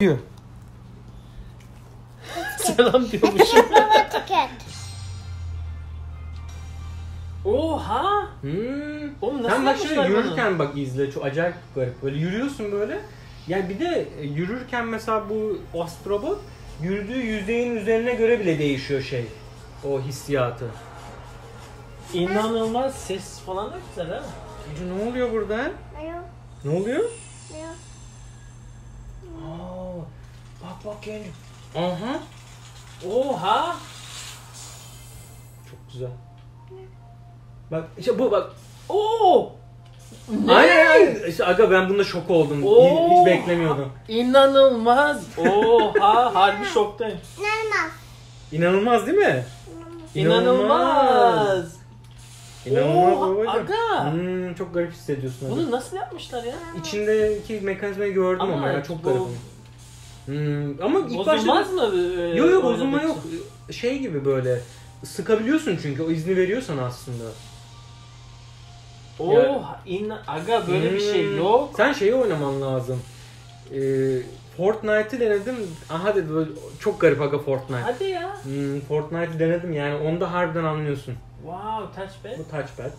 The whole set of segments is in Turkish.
diyor. Selam diyormuşum. Oha! Hmm. Oğlum nasıl Sen bak şöyle yapmışlar bunu? yürürken bak izle çok acayip garip. Böyle yürüyorsun böyle. Yani bir de e, yürürken mesela bu astrobot yürüdüğü yüzeyin üzerine göre bile değişiyor şey. O hissiyatı. İnanılmaz ses falan da güzel ha. Gece ne oluyor burada? Alo. Ne oluyor? Alo. Aa, bak. Aha. Oha! Çok güzel. Bak işte bu bak. Oo! Ne? Aynen aynen. İşte aga ben bunda şok oldum. Oo. Hiç, hiç beklemiyordum. İnanılmaz. Oha! Harbi şoktayım. Nerede? İnanılmaz değil mi? İnanılmaz. İnanılmaz Oo, babacığım. aga. Hmm, çok garip hissediyorsun. Bunu nasıl yapmışlar ya? İçindeki mekanizmayı gördüm ama, Ama ya çok bu- garip. Hmm, ama ilk başta Bozulmaz mı? e, Yok yok bozulma yok. Şey gibi böyle sıkabiliyorsun çünkü o izni veriyorsan aslında. Oh, in, aga böyle bir şey Hmm, yok. Sen şeyi oynaman lazım. Ee, Fortnite'ı denedim. Aha dedi böyle çok garip aga Fortnite. Hadi ya. Hmm, Fortnite'ı denedim yani onda harbiden anlıyorsun. Wow, touchpad. Bu touchpad.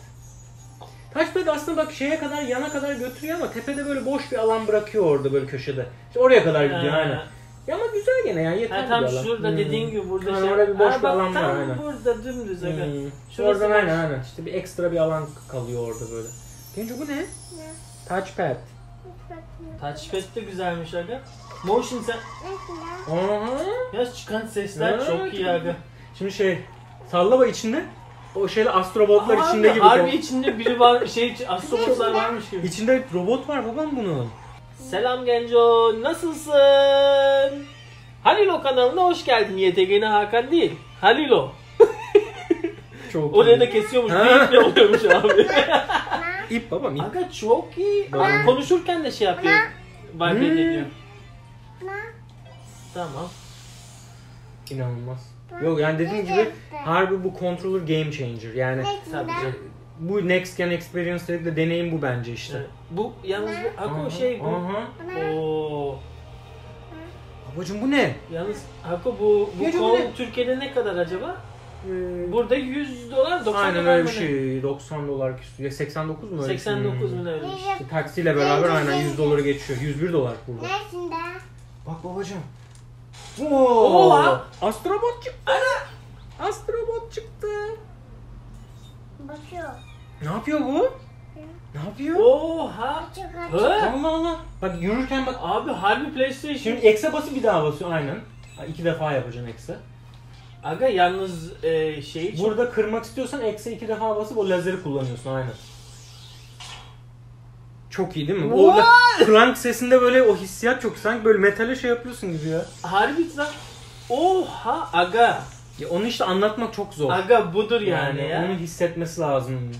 Touchpad aslında bak şeye kadar yana kadar götürüyor ama tepede böyle boş bir alan bırakıyor orada böyle köşede. İşte oraya kadar gidiyor Ha. aynen. Ya ama güzel gene yani yeter Ha, tam bir alan. şurada Hmm. dediğin gibi burada Yani şey. orada bir boş Ha, bir bak, alan var tam aynen. burada dümdüz aga. Hmm. Şurası Oradan boş. aynen aynen. İşte bir ekstra bir alan kalıyor orada böyle. Genco bu ne? Ne? Touchpad. Touchpad de güzelmiş aga. Motion sen... Ya. Aha. Ya çıkan sesler Ha, çok iyi aga. Şimdi şey salla bak içinde. O şeyle astrobotlar Harbi, içinde gibi. Harbi içinde biri var, şey astrobotlar varmış gibi. İçinde robot var babam bunun. Selam Genco, nasılsın? Halilo kanalına hoş geldin. YTG'ne Hakan değil. Halilo. Çok Oraya da kesiyormuş. Değil ne oluyormuş abi. İp babam ip. Aga çok iyi. Abi konuşurken de şey yapıyor. Vibe Hmm. ediyor. Tamam. İnanılmaz. Yok yani dediğim gibi harbi bu controller game changer. Yani Tabii canım. bu next gen experience dedikleri deneyim bu bence işte. Evet. Bu yalnız bu Hako Aha, şey bu. Aha. Oo. Babacım bu ne? Yalnız Hako bu bu Gece bu kol ne? Türkiye'de ne kadar acaba? Ee, Burada 100 dolar 90 aynen dolar öyle mı bir ne? şey. 90 dolar küsur. Ya 89 mu öyle? 89 Hmm. mu ne öyle bir şey. İşte taksiyle beraber aynen 100 doları geçiyor. 101 dolar burada. Neresinde? Bak babacım. Oha! Astrobot çıktı. Ana! Astrobot çıktı. Bakıyor. Ne yapıyor bu? Ne yapıyor? Oha! Çok Hı? aç. Allah Allah. Bak yürürken bak. Abi harbi PlayStation. Şimdi X'e basıp bir daha basıyor aynen. Ha, İki defa yapacaksın X'e. Aga yalnız e, şey için Burada kırmak istiyorsan X'e iki defa basıp o lazeri kullanıyorsun aynen. Çok iyi değil mi? O la- klank sesinde böyle o hissiyat çok sanki böyle metale şey yapıyorsun gibi ya. harbi lan. Oha aga. ya onu işte anlatmak çok zor. Aga budur yani, ya. Onu hissetmesi lazım.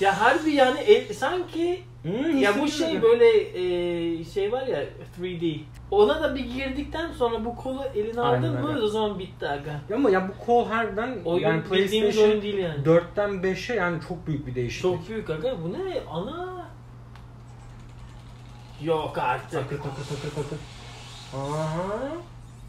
Ya harbi yani e, sanki Hmm, ya bu şey böyle e, şey var ya 3D. Ona da bir girdikten sonra bu kolu eline aldın Aynen mı öyle. o zaman bitti aga. Ya Ama ya bu kol harbiden Oyun yani bildiğimiz PlayStation oyun değil yani. 4'ten 5'e yani çok büyük bir değişiklik. Çok büyük aga. Bu ne? Ana. Yok artık. Takır takır takır takır. Aha.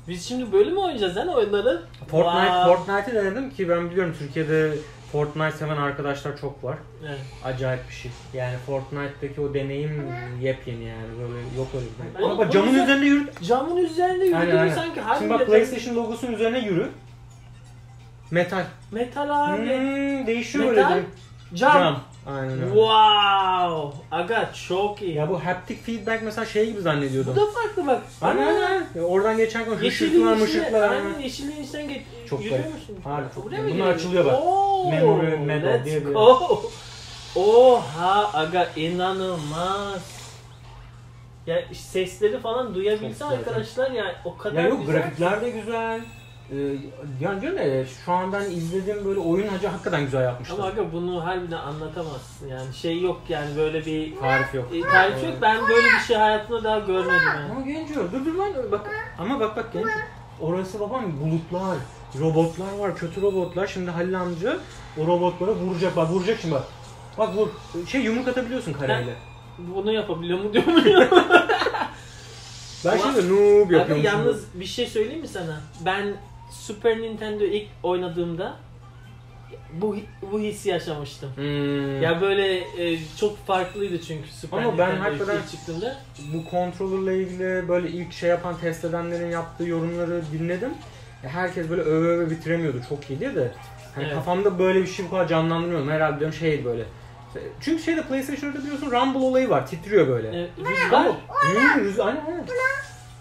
Biz şimdi böyle mi oynayacağız lan oyunları? Fortnite, Wow. Fortnite'i denedim ki ben biliyorum Türkiye'de Fortnite seven arkadaşlar çok var. Evet. Acayip bir şey. Yani Fortnite'daki o deneyim yepyeni yani böyle yok öyle bir deneyim. Ama camın yüzden- üzerinde yürü. Camın üzerinde Aynen, yürüdüm aynen. sanki Şimdi harbiden bak PlayStation logosunun üzerine yürü. Metal. metal abi. Hmm, değişiyor Metal, öyle. Cam. Cam. Aynen öyle. Wow. Aga çok iyi. Ya bu haptic feedback mesela şey gibi bu zannediyordum. da farklı bak. Aynen aynen. Ya Oradan geçerken Yeşilin hışırtılar içine, mışırtılar. aynen yeşilin içinden geç, Çok yürüyor garip. musun? Harbi çok Buraya garip. mı Bunlar açılıyor bak. Oo, Memory medal let's diye bir- go. Oha aga inanılmaz. Ya sesleri falan duyabilse Çok güzel. arkadaşlar ya o kadar Ya yok güzel. grafikler de güzel. Ee, yani diyorum ya şu an ben izlediğim böyle oyun hacı hakikaten güzel yapmışlar. Ama aga bunu harbiden anlatamazsın yani şey yok yani böyle bir Tarif yok. e, tarif yok ben böyle bir şey hayatımda daha görmedim yani. Ama genco dur dur lan bak ama bak bak genco. Orası babam bulutlar, robotlar var, kötü robotlar. Şimdi Halil amca o robotlara vuracak bak vuracak şimdi bak. Bak vur. Şey yumruk atabiliyorsun kareyle. Bunu yapabiliyor mu diyor mu? Ben şimdi noob Abi yapıyorum. yalnız bir şey söyleyeyim mi sana? Ben Super Nintendo ilk oynadığımda bu bu hissi yaşamıştım. Hmm. Ya böyle e, çok farklıydı çünkü Super Ama ben Nintendo ilk- hakikaten- ilk çıktığında. bu controller'la ilgili böyle ilk şey yapan test edenlerin yaptığı yorumları dinledim. Ya herkes böyle öve öve bitiremiyordu. Çok iyiydi de. Hani Evet. kafamda böyle bir şey bu kadar canlandırmıyorum. Herhalde diyorum şey böyle. Çünkü şeyde PlayStation'da biliyorsun Rumble olayı var. Titriyor böyle. E, rüzgar. Hmm, rüz- aynen aynen.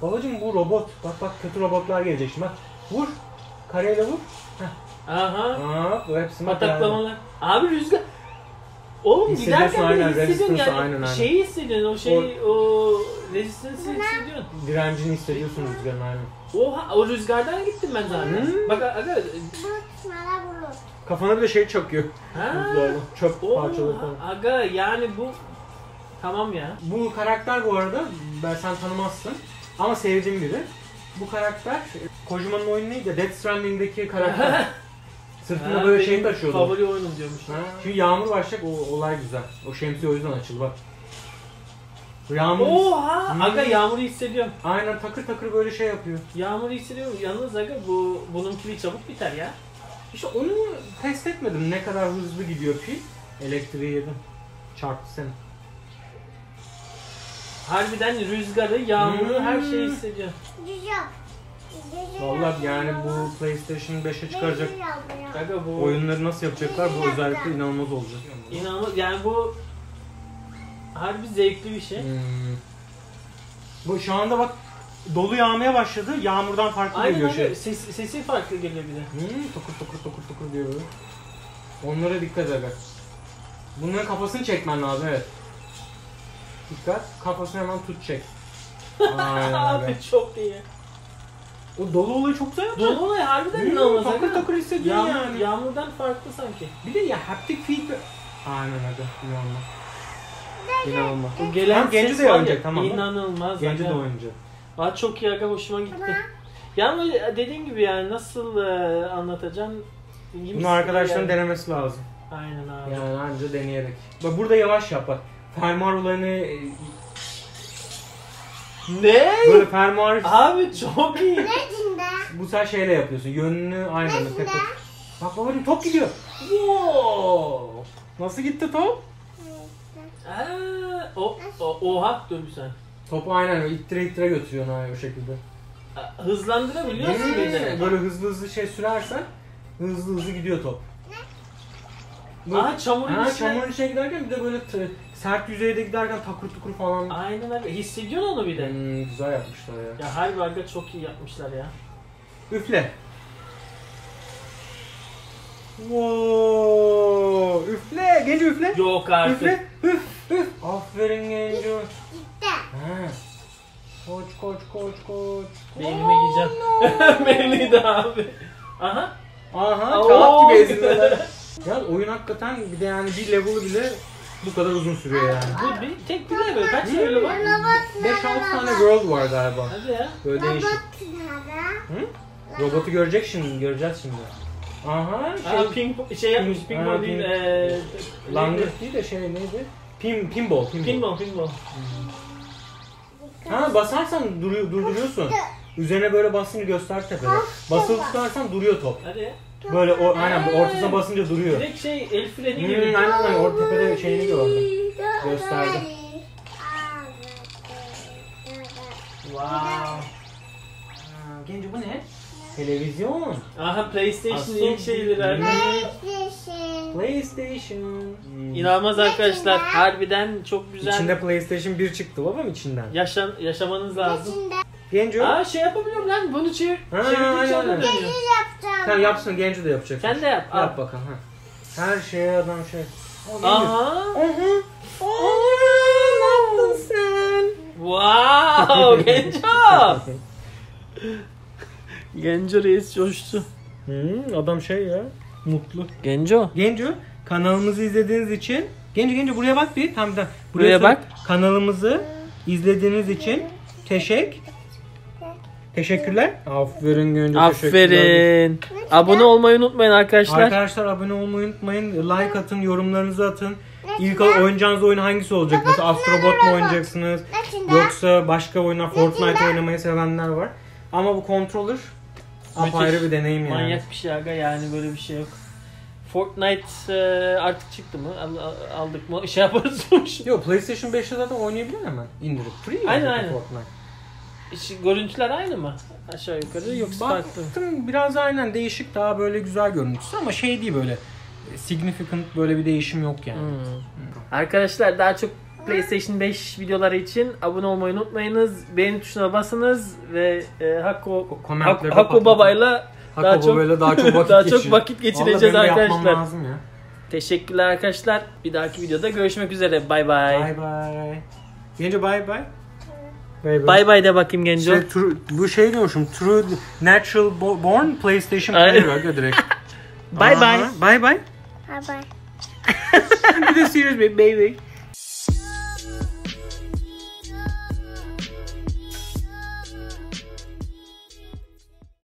Babacım bu robot. Bak bak kötü robotlar gelecek şimdi bak. Vur. Kareyle vur. Aha. Aa, bu hepsi Pataklamalar. Abi rüzgar. Oğlum Hissediyorsun giderken de hissediyorsun yani. aynen, aynen. Şeyi hissediyorsun o şeyi o, resistance'ı hissediyorsun. yani. Direncini hissediyorsun rüzgarın aynen. Oha o rüzgardan gittim ben zaten. Hmm. Bak aga. Kafana bir de şey çakıyor. Ha. Çöp parçaları Oha, falan. aga yani bu tamam ya. Bu karakter bu arada ben sen tanımazsın ama sevdiğim biri. Bu karakter Kojima'nın oyunu neydi? Death Stranding'deki karakter. Sırtında böyle şey taşıyordu. Favori oyunum diyormuş. Ha, Şimdi yağmur başlayacak o olay güzel. O şemsiye o yüzden açıldı bak. Yağmur Oha! Hmm. Aga yağmuru hissediyorum. aynen takır takır böyle şey yapıyor. Yağmuru hissediyorum. Yalnız aga bu bunun pili çabuk biter ya. İşte onu test etmedim ne kadar hızlı gidiyor pil. Elektriği yedim. Çarptı seni. Harbiden rüzgarı, yağmuru Hmm. her şeyi hissediyorum. Cücük. Cücük Vallahi yani bu PlayStation 5'e çıkaracak. Aga bu oyunları nasıl yapacaklar bu özellikle inanılmaz olacak. inanılmaz yani bu harbi zevkli bir şey. Hmm. Bu şu anda bak dolu yağmaya başladı. Yağmurdan farklı Aynen geliyor şey. ses, sesi farklı geliyor bir de. Hmm, tokur tokur tokur tokur diyor böyle. Onlara dikkat et. Bunların kafasını çekmen lazım evet. Dikkat. Kafasını hemen tut çek. Aynen Abi çok iyi. O dolu olayı çok güzel yaptı. Dolu olay harbiden Hmm, inanılmaz takır takır hissediyorsun Yağmur, yani. Yağmurdan farklı sanki. Bir de ya haptic feedback. Aynen öyle. İnanılmaz. İnanılmaz. Bu gelen Tamam, Genci ses de var ya, oynayacak, tamam mı? İnanılmaz. Genci de aga. oynayacak. Aa, çok iyi aga hoşuma gitti. Yani dediğim gibi yani nasıl e, anlatacağım? iyi Bunu arkadaşların yani? denemesi lazım. Aynen abi. Yani anca deneyerek. Bak burada yavaş yap bak. Fermuar olayını e, Ne? böyle fermuar Abi çok iyi. Ne içinde? bu sen şeyle yapıyorsun. Yönünü aynı anda tek tek. Bak babacım top gidiyor. Wow. Nasıl gitti top? Aa, o, o, oha dur bir sen. Topu aynen ittire ittire götürüyorsun ha o şekilde. Hızlandırabiliyorsun bir de. Böyle hızlı hızlı şey sürersen hızlı hızlı gidiyor top. Bu- Aa çamurun Ha, içine. çamurun içine giderken bir de böyle t- sert yüzeyde giderken takır tukur falan. Aynen öyle. Hissediyorsun onu bir de. Hmm, güzel yapmışlar ya. Ya harbi aga çok iyi yapmışlar ya. Üfle. Wow, üfle, genco üfle. Yok artık. Üfle, üf, üf. Aferin genco. Gitti. Ha. Koç, koç, koç, koç. Beynime gideceğim. Belliydi abi. Aha. Aha, kağıt gibi ezilmeler. ya oyun hakikaten bir de yani bir level'ı bile bu kadar uzun sürüyor yani. Bu bir tek bir de böyle kaç level var? Robot 5-6 tane world var galiba. Hadi ya. Böyle değişik. Robot nerede? Hı? Robotu görecek şimdi, göreceğiz şimdi. Aha, şey, Aa, ping şey yapmış, Ping- pong değil. ping- Eee langırt değil de şey neydi? Pin, pinball, pinball. Pinball, pinball. Ha basarsan duruyor, durduruyorsun. Üzerine böyle basınca göster tepede. Basılı tutarsan duruyor top. Hadi ya. Böyle o, aynen bu ortasına basınca duruyor. Direkt şey el freni Hmm, gibi. aynen aynen orta tepede şeyini gördüm. Gösterdi. Wow. Aa, Genco bu ne? Televizyon. Aha PlayStation'ın ilk şeyleri abi. PlayStation. PlayStation. Hmm. İnanılmaz arkadaşlar. Harbiden çok güzel. İçinde PlayStation 1 çıktı babam içinden. Yaşan, yaşamanız lazım. İçinde Genco. Aa şey yapabiliyorum lan bunu çevir, Ha, çevirdikçe aynen, ona aynen. dönüyor. yapacağım. Sen yapsın Genco da yapacak. Sen de yap. al. Yap bakalım ha. Her şeye adam şey. Aha. Aha. Aa, ne yaptın sen? Wow Genco. Genco reis coştu. Hmm, adam şey ya. Mutlu. Genco. Genco kanalımızı izlediğiniz için Genco Genco buraya bak bir tam da Buraya sor. bak. Kanalımızı izlediğiniz için teşekkür Teşekkürler. Aferin teşekkürler. Aferin. Abone olmayı unutmayın arkadaşlar. Arkadaşlar abone olmayı unutmayın. Like atın, yorumlarınızı atın. ilk oynayacağınız oyun hangisi olacak? Mesela Astrobot mu oynayacaksınız? Yoksa başka oyunlar Fortnite oynamayı sevenler var. Ama bu controller apayrı bir deneyim yani. Manyak bir şey aga yani böyle bir şey yok. Fortnite e, artık çıktı mı? Al- al- aldık mı? Şey yaparız sonuç. Yok PlayStation 5'te zaten oynayabiliyor hemen indirip. Free Aynen, aynen. Fortnite. Görüntüler aynı mı? Aşağı yukarı yoksa farklı mı? Baktım biraz aynen değişik daha böyle güzel görüntüsü ama şey değil böyle e, significant böyle bir değişim yok yani. Hmm. Arkadaşlar daha çok PlayStation 5 videoları için abone olmayı unutmayınız. Beğeni tuşuna basınız ve e, Hakko, Hak, Hakko. Baba'yla daha çok böyle daha çok vakit daha geçir. çok vakit geçireceğiz arkadaşlar. lazım ya. Teşekkürler arkadaşlar. Bir dahaki videoda görüşmek üzere. Bay bay. Bye bye. Gence bye bye. Bye Bay bay de bakayım Genco. Şey, true, bu şey diyormuşum. True Natural Bo- Born PlayStation. Player aga direkt. Bye bye. Aha, Bye bye. Bye bye. Bir de serious baby.